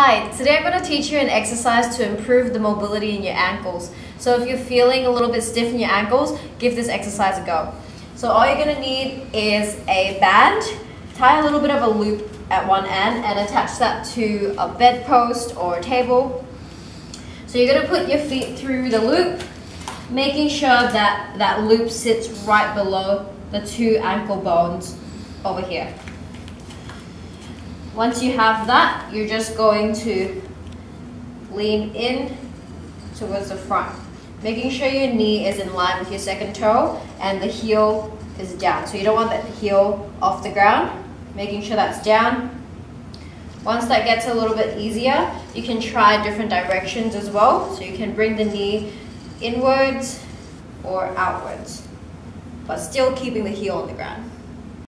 Hi, today I'm going to teach you an exercise to improve the mobility in your ankles. So if you're feeling a little bit stiff in your ankles, give this exercise a go. So all you're going to need is a band, tie a little bit of a loop at one end and attach that to a bedpost or a table. So you're going to put your feet through the loop, making sure that that loop sits right below the two ankle bones over here. Once you have that, you're just going to lean in towards the front. Making sure your knee is in line with your second toe and the heel is down. So you don't want that heel off the ground. Making sure that's down. Once that gets a little bit easier, you can try different directions as well. So you can bring the knee inwards or outwards, but still keeping the heel on the ground.